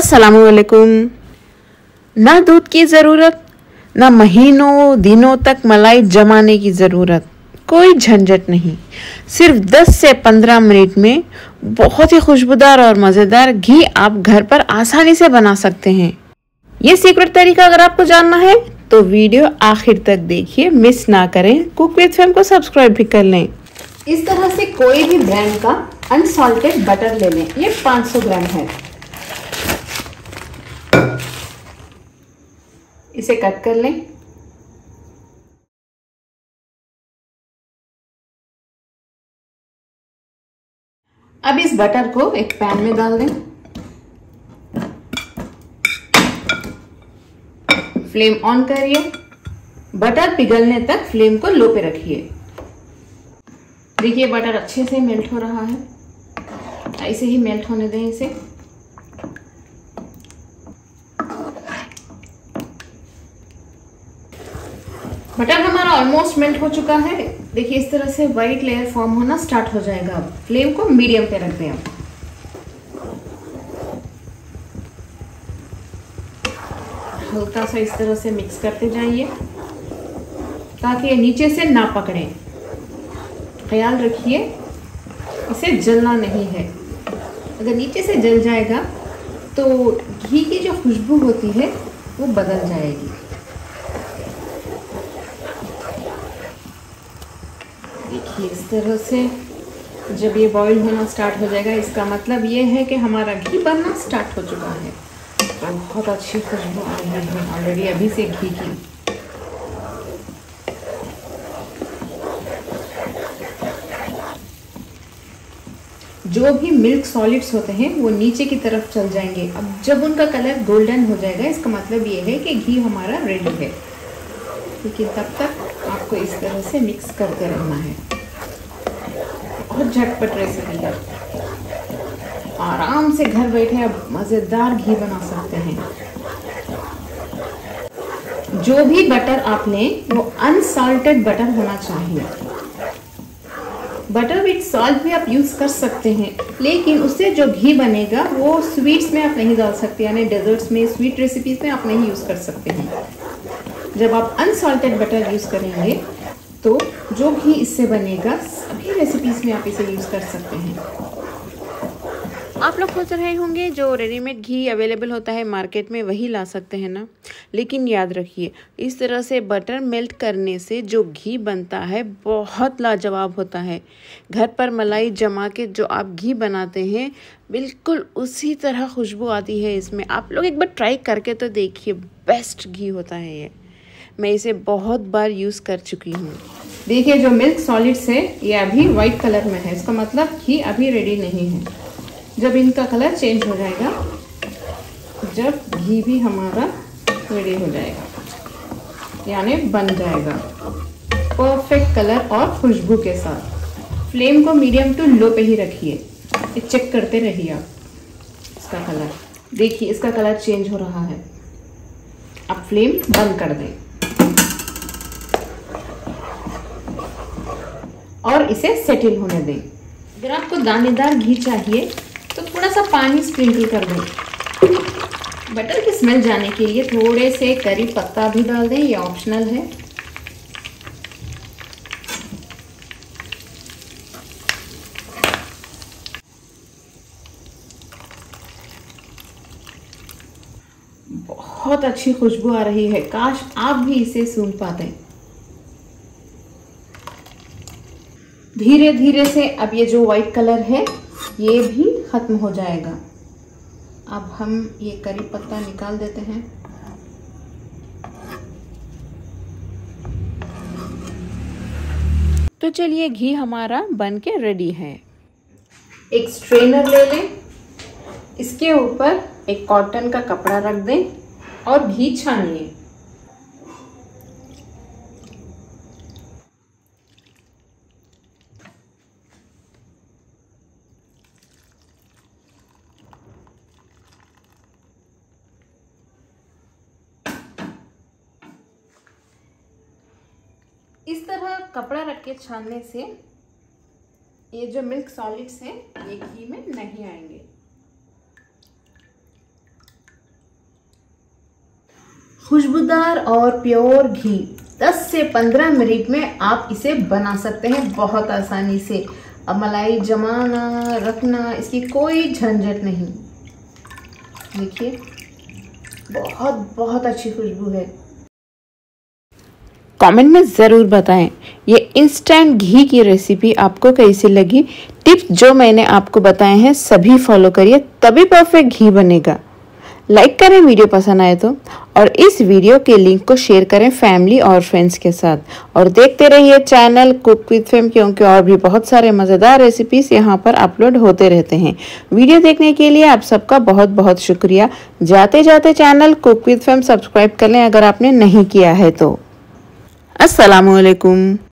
असलकुम ना दूध की ज़रूरत, ना महीनों, दिनों तक मलाई जमाने की ज़रूरत। कोई झंझट नहीं। सिर्फ़ 10 से 15 मिनट में बहुत ही खुशबूदार और मज़ेदार घी आप घर पर आसानी से बना सकते हैं। ये सीक्रेट तरीका अगर आपको जानना है तो वीडियो आखिर तक देखिए। मिस ना करें कुक विथ फैम को सब्सक्राइब भी कर लें। इस तरह से कोई भी ब्रांड का अनसॉल्टेड बटर ले लें। ये 500 ग्राम है। इसे कट कर लें। अब इस बटर को एक पैन में डाल दें। फ्लेम ऑन करिए। बटर पिघलने तक फ्लेम को लो पे रखिए। देखिए, बटर अच्छे से मेल्ट हो रहा है। ऐसे ही मेल्ट होने दें इसे। बटर हमारा ऑलमोस्ट मेल्ट हो चुका है। देखिए, इस तरह से व्हाइट लेयर फॉर्म होना स्टार्ट हो जाएगा। अब फ्लेम को मीडियम पे रख दें हल्का सा इस तरह से मिक्स करते जाइए, ताकि ये नीचे से ना पकड़े। ख्याल रखिए, इसे जलना नहीं है। अगर नीचे से जल जाएगा तो घी की जो खुशबू होती है, वो बदल जाएगी। देखिए इस तरह से जब ये बॉईल होना स्टार्ट हो जाएगा, इसका मतलब ये है कि हमारा घी बनना स्टार्ट हो चुका है। बहुत अच्छी खुशबू आ रही है। ऑलरेडी अभी से घी की। जो भी मिल्क सॉलिड्स होते हैं, वो नीचे की तरफ़ चल जाएँगे। अब जब उनका कलर गोल्डन हो जाएगा, इसका मतलब ये है कि घी हमारा रेडी है। लेकिन तब तक आपको इस तरह से मिक्स करते रहना है। झटपट रेसिपी है। आराम से घर बैठे आप मज़ेदार घी बना सकते हैं। जो भी बटर आप लें वो अनसॉल्टेड बटर होना चाहिए। बटर विथ सॉल्ट भी आप यूज़ कर सकते हैं, लेकिन उससे जो घी बनेगा, वो स्वीट्स में आप नहीं डाल सकते, यानी डेजर्ट्स में स्वीट रेसिपीज़ में आप नहीं यूज़ कर सकते हैं। जब आप अनसॉल्टेड बटर यूज़ करेंगे तो जो घी इससे बनेगा, सभी रेसिपीज़ में आप इसे यूज़ कर सकते हैं। आप लोग सोच रहे होंगे, जो रेडीमेड घी अवेलेबल होता है मार्केट में, वही ला सकते हैं ना? लेकिन याद रखिए, इस तरह से बटर मेल्ट करने से जो घी बनता है, बहुत लाजवाब होता है। घर पर मलाई जमा के जो आप घी बनाते हैं, बिल्कुल उसी तरह खुशबू आती है इसमें। आप लोग एक बार ट्राई करके तो देखिए बेस्ट घी होता है ये। मैं इसे बहुत बार यूज़ कर चुकी हूँ। देखिए, जो मिल्क सॉलिड्स है, ये अभी वाइट कलर में है। इसका मतलब घी अभी रेडी नहीं है। जब इनका कलर चेंज हो जाएगा, जब घी भी हमारा रेडी हो जाएगा, यानी बन जाएगा। परफेक्ट कलर और खुशबू के साथ। फ्लेम को मीडियम टू लो पे ही रखिए। चेक करते रहिए आप इसका कलर देखिए, इसका कलर चेंज हो रहा है। अब फ्लेम बंद कर दें। और इसे सेटिल होने दें। अगर आपको दानेदार घी चाहिए तो थोड़ा सा पानी स्प्रिंकल कर दें। बटर की स्मेल जाने के लिए थोड़े से करी पत्ता भी डाल दें, ये ऑप्शनल है। बहुत अच्छी खुशबू आ रही है। काश आप भी इसे सूंघ पाते। धीरे धीरे से अब ये जो व्हाइट कलर है, ये भी ख़त्म हो जाएगा। अब हम ये करी पत्ता निकाल देते हैं। तो चलिए घी हमारा बन के रेडी है। एक स्ट्रेनर ले लें। इसके ऊपर एक कॉटन का कपड़ा रख दें और घी छानिए। इस तरह कपड़ा रख के छानने से ये जो मिल्क सॉलिड्स हैं, ये घी में नहीं आएँगे। खुशबूदार और प्योर घी 10 से 15 मिनट में आप इसे बना सकते हैं बहुत आसानी से। अब मलाई जमाना, रखना, इसकी कोई झंझट नहीं। देखिए, बहुत बहुत अच्छी खुशबू है। कमेंट में ज़रूर बताएँ। ये इंस्टेंट घी की रेसिपी आपको कैसी लगी? टिप्स जो मैंने आपको बताए हैं, सभी फॉलो करिए, तभी परफेक्ट घी बनेगा। लाइक करें वीडियो पसंद आए तो और इस वीडियो के लिंक को शेयर करें फैमिली और फ्रेंड्स के साथ। और देखते रहिए चैनल कुक विद फेम क्योंकि और भी बहुत सारे मज़ेदार रेसिपीज़ यहाँ पर अपलोड होते रहते हैं। वीडियो देखने के लिए आप सबका बहुत बहुत शुक्रिया। जाते जाते channel Cook with Fame subscribe कर लें अगर आपने नहीं किया है तो। असलकुम